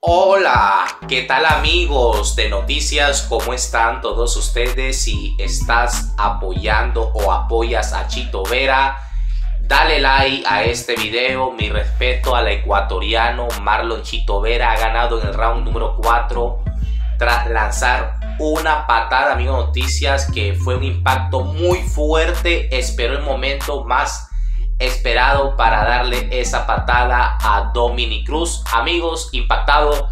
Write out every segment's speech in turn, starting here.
Hola, ¿qué tal amigos de noticias? ¿Cómo están todos ustedes? Si estás apoyando o apoyas a Chito Vera, dale like a este video. Mi respeto al ecuatoriano Marlon Chito Vera. Ha ganado en el round número 4 tras lanzar una patada, amigos noticias, que fue un impacto muy fuerte. Esperó el momento más esperado para darle esa patada a Dominic Cruz. Amigos, impactado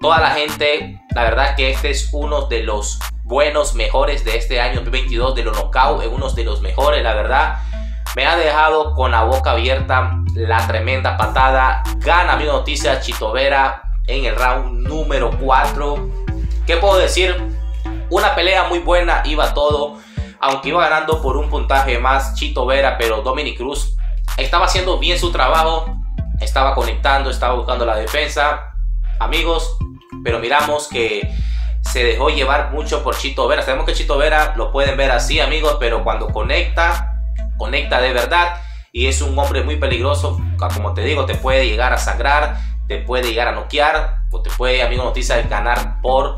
toda la gente. La verdad que este es uno de los buenos, mejores de este año 2022 de los knockout. Es uno de los mejores, la verdad. Me ha dejado con la boca abierta la tremenda patada. Gana, amigo noticias, Chito Vera en el round número 4. ¿Qué puedo decir? Una pelea muy buena, iba todo. Aunque iba ganando por un puntaje más Chito Vera, pero Dominic Cruz estaba haciendo bien su trabajo, estaba conectando, estaba buscando la defensa, amigos, pero miramos que se dejó llevar mucho por Chito Vera. Sabemos que Chito Vera lo pueden ver así, amigos, pero cuando conecta, conecta de verdad y es un hombre muy peligroso. Como te digo, te puede llegar a sangrar, te puede llegar a noquear o te puede, amigo noticia, ganar por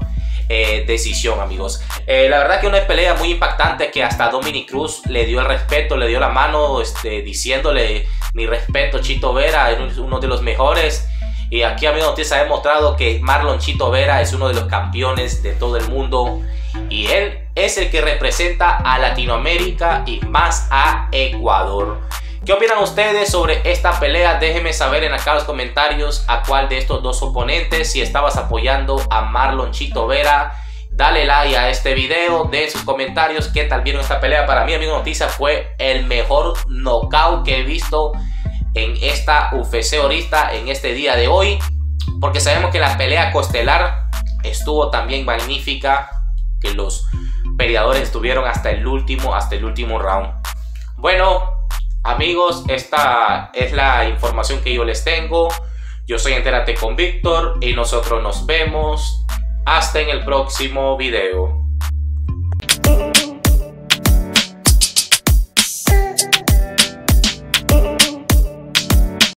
eh, decisión, amigos. Eh, la verdad que una pelea muy impactante que hasta Dominic Cruz le dio el respeto, le dio la mano, este, diciéndole mi respeto, Chito Vera, es uno de los mejores. Y aquí, amigos, noticia, ha demostrado que Marlon Chito Vera es uno de los campeones de todo el mundo. Y él es el que representa a Latinoamérica y más a Ecuador. ¿Qué opinan ustedes sobre esta pelea? Déjenme saber en acá los comentarios a cuál de estos dos oponentes, si estabas apoyando a Marlon Chito Vera. Dale like a este video, den sus comentarios qué tal vieron esta pelea. Para mí, amigo noticia, fue el mejor knockout que he visto en esta UFC ahorita, en este día de hoy. Porque sabemos que la pelea costelar estuvo también magnífica, que los peleadores estuvieron hasta el último, hasta el último round. Bueno, Amigos, esta es la información que yo les tengo. Yo soy Entérate con Víctor y nosotros nos vemos hasta en el próximo video.